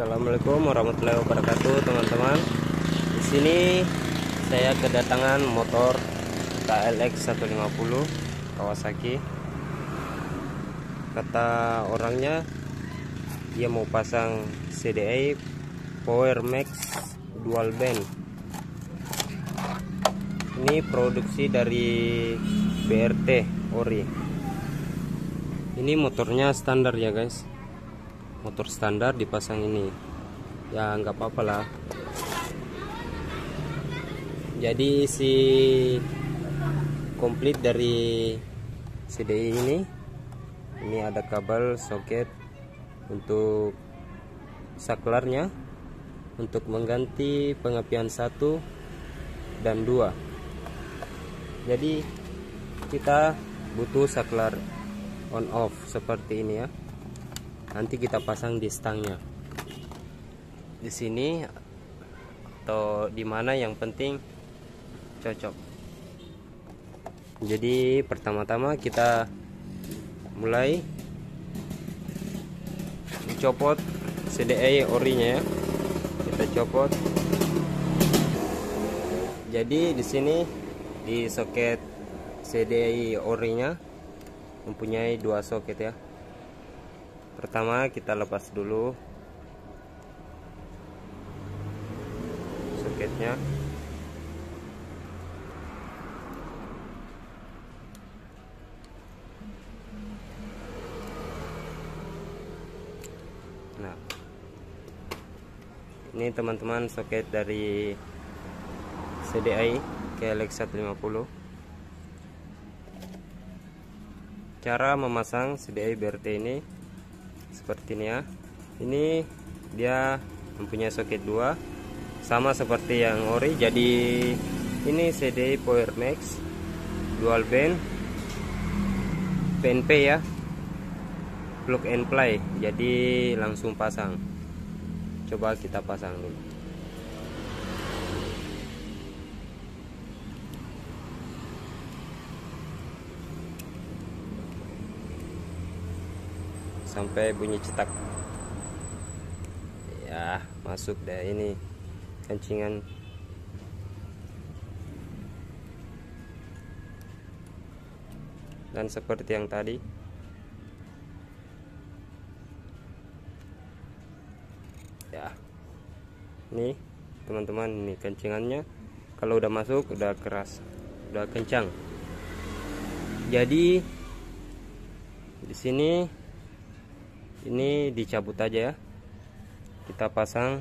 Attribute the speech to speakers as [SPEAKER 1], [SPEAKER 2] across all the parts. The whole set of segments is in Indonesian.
[SPEAKER 1] Assalamualaikum warahmatullahi wabarakatuh teman-teman. Di sini saya kedatangan motor KLX 150 Kawasaki. Kata orangnya dia mau pasang CDI Power Max Dual Band. Ini produksi dari BRT Ori. Ini motornya standar ya guys motor standar dipasang ini. Ya nggak apa-apa lah. Jadi si komplit dari CDI ini ini ada kabel soket untuk saklarnya untuk mengganti pengapian satu dan dua. Jadi kita butuh saklar on off seperti ini ya nanti kita pasang di stangnya. Di sini atau di mana yang penting cocok. Jadi pertama-tama kita mulai mencopot CDI orinya ya. Kita copot. Jadi di sini di soket CDI orinya mempunyai dua soket ya pertama kita lepas dulu soketnya. Nah ini teman-teman soket dari CDI KLX 150 cara memasang CDI BRT ini seperti ini ya ini dia mempunyai soket dua sama seperti yang ori. Jadi ini CD Power Max dual band PNP ya plug and play. Jadi langsung pasang. Coba kita pasang dulu sampai bunyi cetak. Ya masuk deh ini kencingan. Dan seperti yang tadi. Ya. Ini teman-teman ini kencingannya. Kalau udah masuk udah keras udah kencang. Jadi di sini ini dicabut aja ya. Kita pasang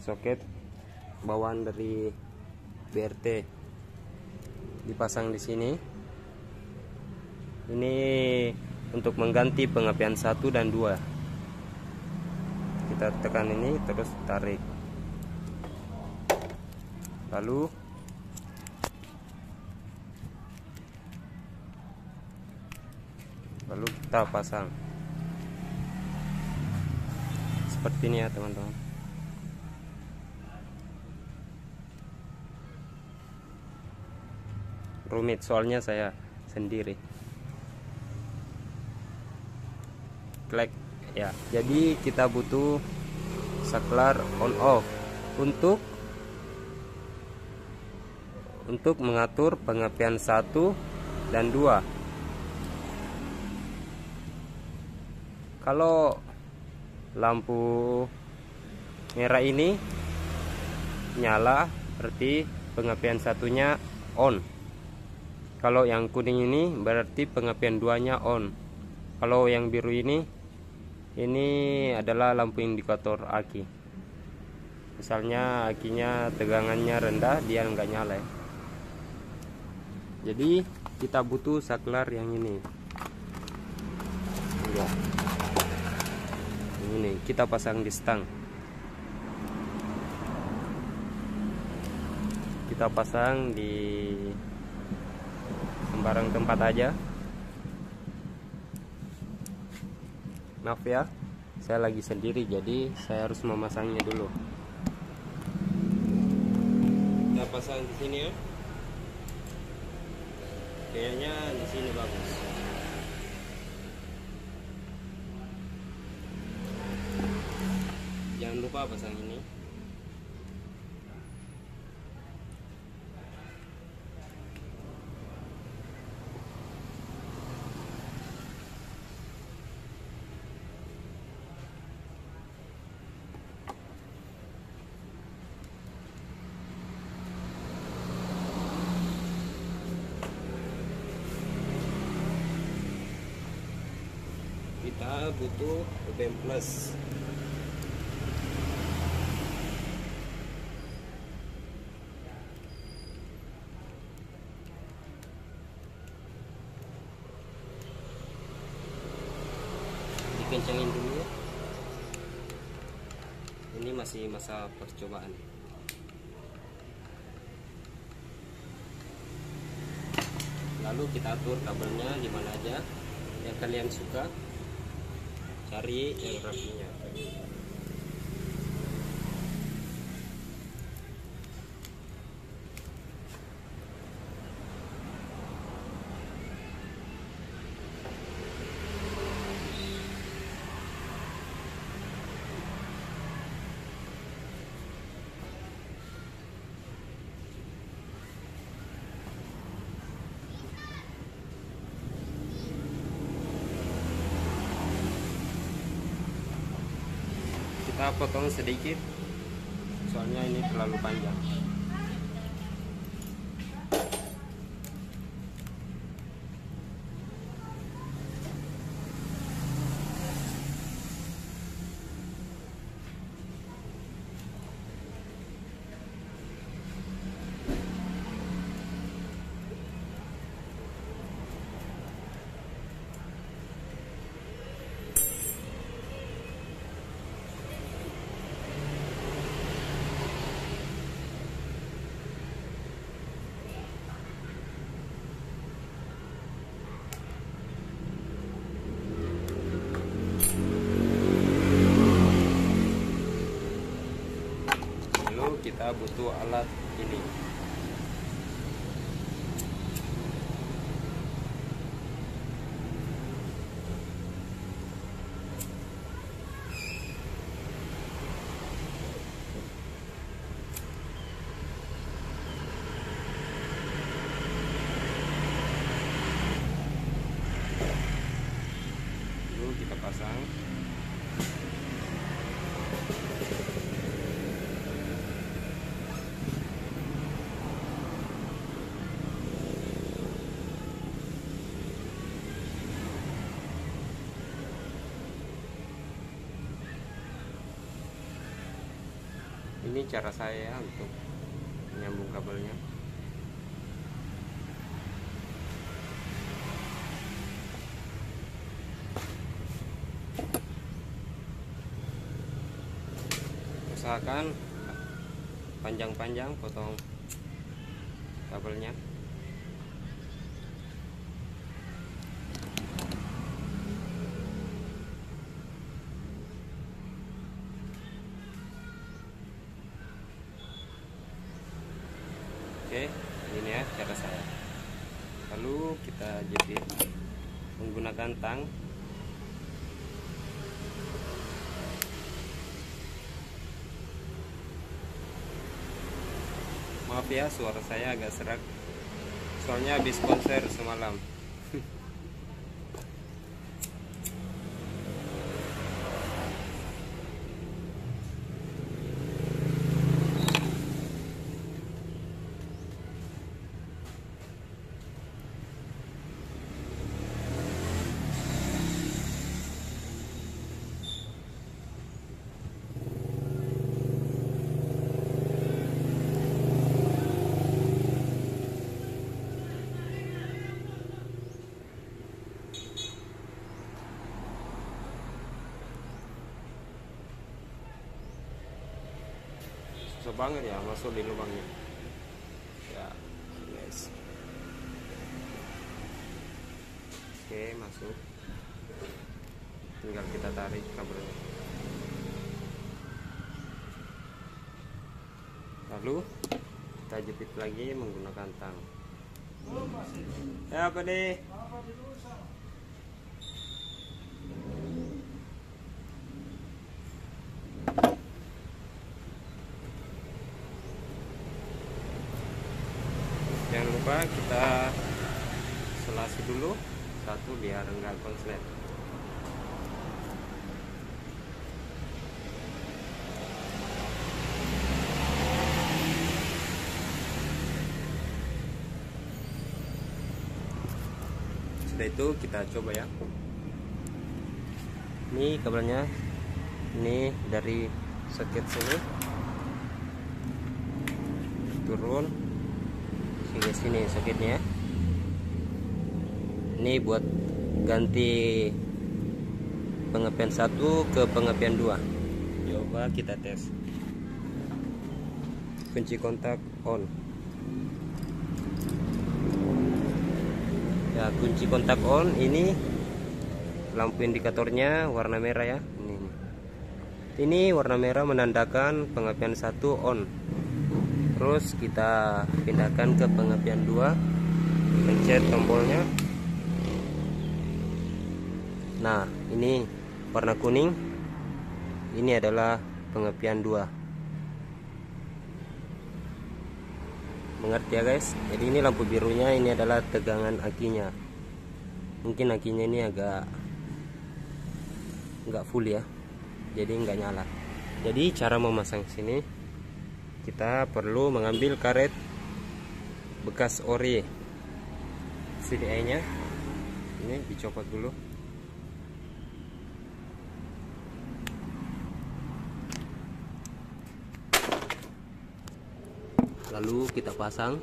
[SPEAKER 1] soket bawaan dari BRT dipasang di sini. Ini untuk mengganti pengapian satu dan dua. Kita tekan ini terus tarik. Lalu lalu kita pasang seperti ini ya teman-teman. Rumit soalnya saya sendiri. Klik ya. Jadi kita butuh saklar on off untuk untuk mengatur pengapian satu dan dua. Kalau lampu merah ini nyala berarti pengapian satunya on. Kalau yang kuning ini berarti pengapian duanya on. Kalau yang biru ini ini adalah lampu indikator aki misalnya akinya tegangannya rendah dia nggak nyala. Ya. jadi kita butuh saklar yang ini. Ya ini kita pasang di stang. Kita pasang di sembarang tempat aja. Maaf ya saya lagi sendiri jadi saya harus memasangnya dulu. Kita pasang di sini ya. Kayaknya di sini bagus lupa pasang ini. Kita butuh UPM plus dikencangin dulu ini masih masa percobaan? Lalu kita atur kabelnya gimana aja yang kalian suka. Cari yang rapinya kita potong sedikit. Soalnya ini terlalu panjang lalu butuh alat ini. Lalu kita pasang ini cara saya untuk menyambung kabelnya. Usahakan panjang-panjang potong kabelnya Oke, ini ya cara saya. Lalu kita jepit menggunakan tang. Maaf ya suara saya agak serak. Soalnya habis konser semalam. Susah banget ya masuk di lubangnya. Ya guys. Oke masuk. Tinggal kita tarik kabelnya lalu kita jepit lagi menggunakan tang. Ya apa deh coba kita selasi dulu satu biar enggak konslet sudah itu kita coba ya. Ini kabelnya ini dari soket sini. Turun. Hingga sini soketnya ini buat ganti pengepian satu ke pengepian dua. Coba kita tes. Kunci kontak on. Ya kunci kontak on ini lampu indikatornya warna merah ya. Ini ini. Warna merah menandakan pengapian satu on. Terus kita pindahkan ke pengapian dua. Pencet tombolnya nah ini warna kuning. Ini adalah pengapian dua. Mengerti ya guys? Jadi ini lampu birunya ini adalah tegangan akinya. Mungkin akinya ini agak nggak full ya. Jadi nggak nyala. Jadi cara memasang sini kita perlu mengambil karet bekas ori. CDI nya ini dicopot dulu lalu kita pasang.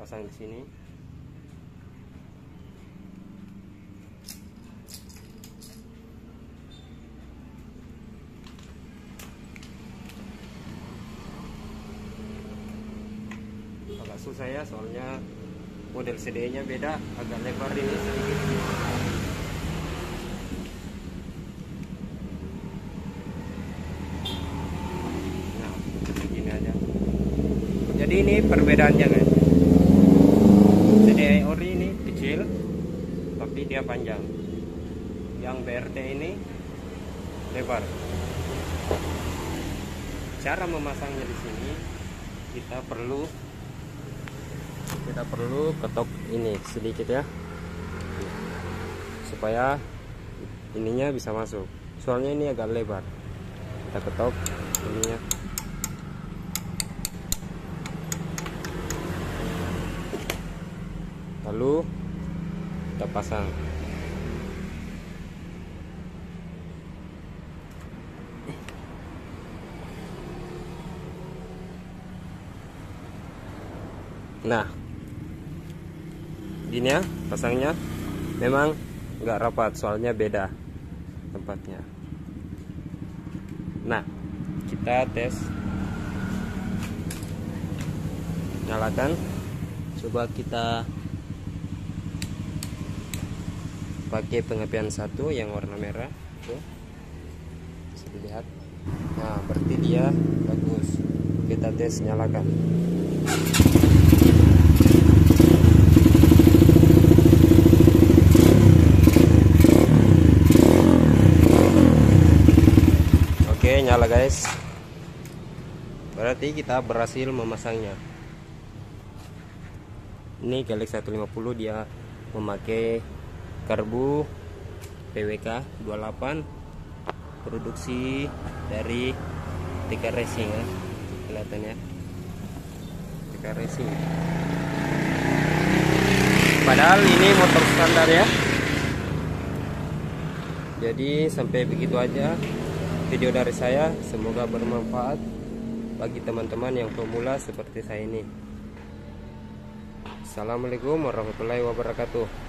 [SPEAKER 1] Pasang di sini. Agak susah ya soalnya model CD nya beda agak lebar ini sedikit jadi ini perbedaannya guys. CDI ori ini kecil tapi dia panjang. Yang BRT ini lebar. Cara memasangnya di sini kita perlu kita perlu ketok ini sedikit ya supaya ininya bisa masuk. Soalnya ini agak lebar. Kita ketok ininya lalu kita pasang. Nah gini ya pasangnya memang nggak rapat soalnya beda tempatnya. Nah kita tes. Nyalakan. Coba kita pakai pengapian satu yang warna merah. Tuh bisa dilihat. Nah berarti dia bagus. Kita tes nyalakan. Oke nyala guys. Berarti kita berhasil memasangnya. Ini Galaxy 150 dia memakai karbu PWK 28 produksi dari Tika Racing ya kelihatannya. Tika Racing. Padahal ini motor standar ya. Jadi sampai begitu aja video dari saya. Semoga bermanfaat bagi teman-teman yang pemula seperti saya ini. Assalamualaikum warahmatullahi wabarakatuh